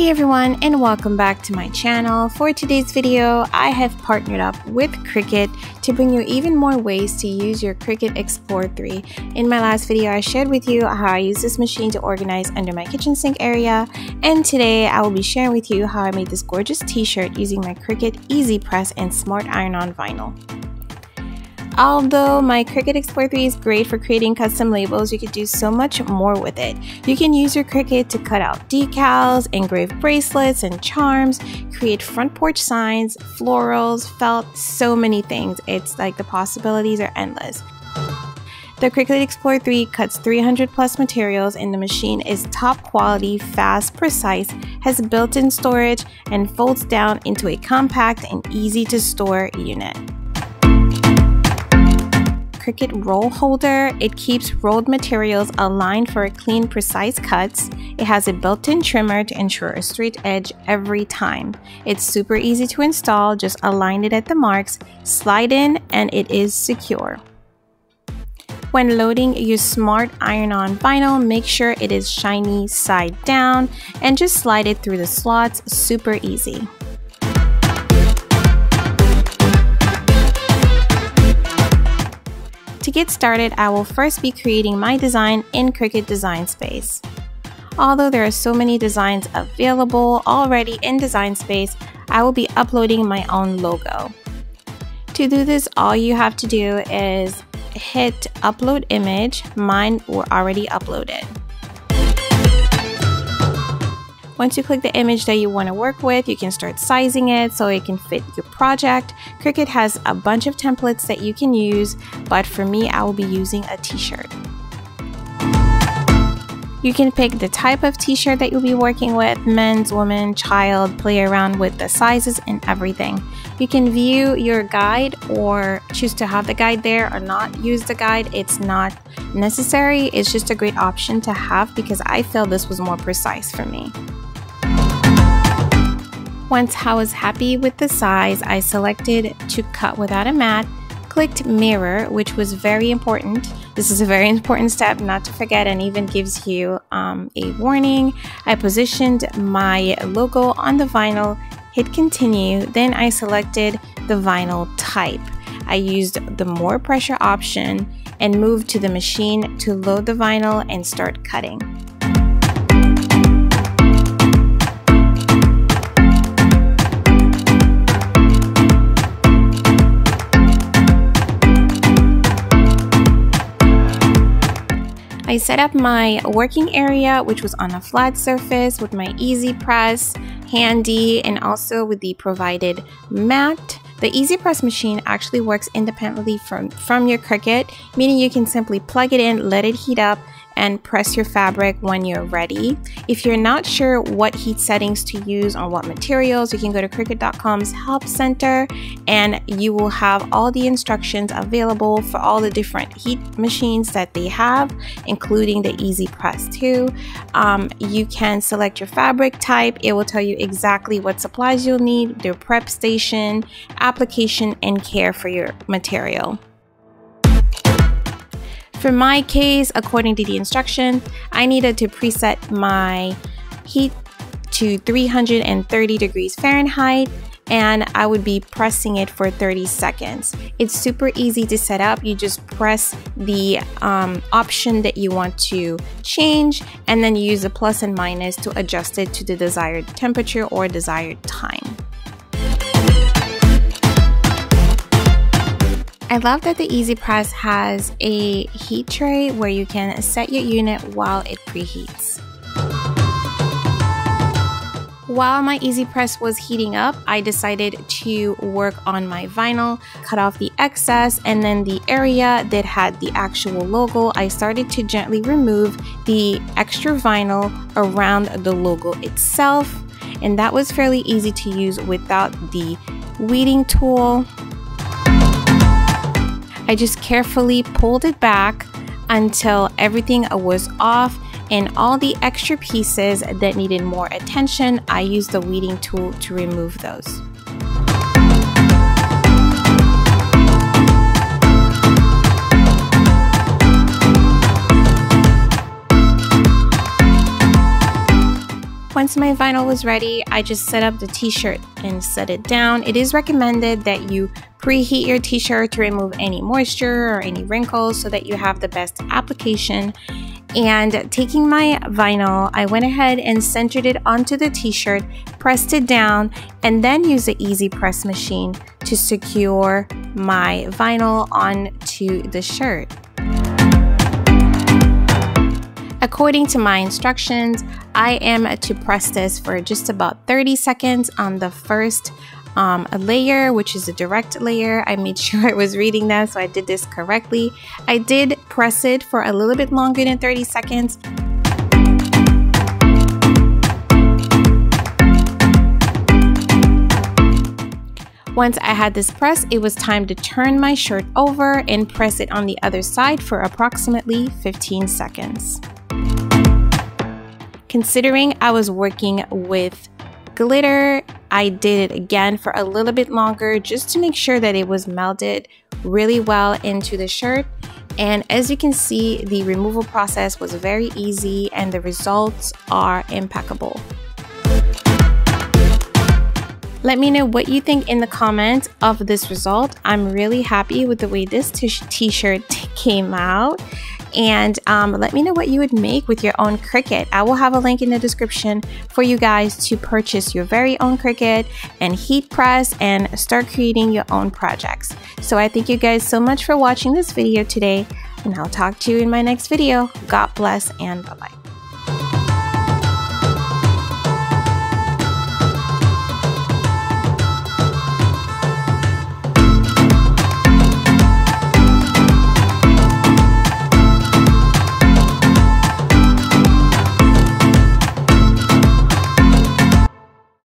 Hey everyone and welcome back to my channel. For today's video, I have partnered up with Cricut to bring you even more ways to use your Cricut Explore 3. In my last video, I shared with you how I use this machine to organize under my kitchen sink area and today I will be sharing with you how I made this gorgeous t-shirt using my Cricut Easy Press and Smart Iron-On vinyl. Although my Cricut Explore 3 is great for creating custom labels, you could do so much more with it. You can use your Cricut to cut out decals, engrave bracelets and charms, create front porch signs, florals, felt, so many things. It's like the possibilities are endless. The Cricut Explore 3 cuts 300 plus materials and the machine is top quality, fast, precise, has built-in storage, and folds down into a compact and easy to store unit. Cricut roll holder. It keeps rolled materials aligned for clean, precise cuts. It has a built-in trimmer to ensure a straight edge every time. It's super easy to install, just align it at the marks, slide in, and it is secure. When loading your smart iron-on vinyl, make sure it is shiny side down and just slide it through the slots, super easy. To get started, I will first be creating my design in Cricut Design Space. Although there are so many designs available already in Design Space, I will be uploading my own logo. To do this, all you have to do is hit upload image. Mine were already uploaded. Once you click the image that you want to work with, you can start sizing it so it can fit your project. Cricut has a bunch of templates that you can use, but for me, I will be using a t-shirt. You can pick the type of t-shirt that you'll be working with, men's, woman, child, play around with the sizes and everything. You can view your guide or choose to have the guide there or not use the guide. It's not necessary. It's just a great option to have because I feel this was more precise for me. Once I was happy with the size, I selected to cut without a mat, clicked mirror, which was very important. This is a very important step not to forget and even gives you um, a warning. I positioned my logo on the vinyl, hit continue, then I selected the vinyl type. I used the more pressure option and moved to the machine to load the vinyl and start cutting. I set up my working area, which was on a flat surface with my Easy Press handy and also with the provided mat. The Easy Press machine actually works independently from, from your Cricut, meaning you can simply plug it in, let it heat up, and press your fabric when you're ready. If you're not sure what heat settings to use or what materials, you can go to Cricut.com's Help Center and you will have all the instructions available for all the different heat machines that they have, including the Easy Press 2. Um, you can select your fabric type. It will tell you exactly what supplies you'll need, their prep station, application, and care for your material. For my case, according to the instruction, I needed to preset my heat to 330 degrees Fahrenheit and I would be pressing it for 30 seconds. It's super easy to set up. You just press the um, option that you want to change and then use the plus and minus to adjust it to the desired temperature or desired time. I love that the Easy Press has a heat tray where you can set your unit while it preheats. While my Easy Press was heating up, I decided to work on my vinyl, cut off the excess, and then the area that had the actual logo, I started to gently remove the extra vinyl around the logo itself. And that was fairly easy to use without the weeding tool I just carefully pulled it back until everything was off and all the extra pieces that needed more attention, I used the weeding tool to remove those. Once my vinyl was ready, I just set up the t-shirt and set it down. It is recommended that you preheat your t-shirt to remove any moisture or any wrinkles so that you have the best application. And taking my vinyl, I went ahead and centered it onto the t-shirt, pressed it down, and then used the easy press machine to secure my vinyl onto the shirt. According to my instructions, I am to press this for just about 30 seconds on the first um, layer, which is a direct layer. I made sure I was reading that, so I did this correctly. I did press it for a little bit longer than 30 seconds. Once I had this press, it was time to turn my shirt over and press it on the other side for approximately 15 seconds. Considering I was working with glitter, I did it again for a little bit longer just to make sure that it was melted really well into the shirt. And as you can see, the removal process was very easy and the results are impeccable. Let me know what you think in the comments of this result. I'm really happy with the way this t-shirt came out and um, let me know what you would make with your own Cricut. I will have a link in the description for you guys to purchase your very own Cricut and heat press and start creating your own projects. So I thank you guys so much for watching this video today and I'll talk to you in my next video. God bless and bye-bye.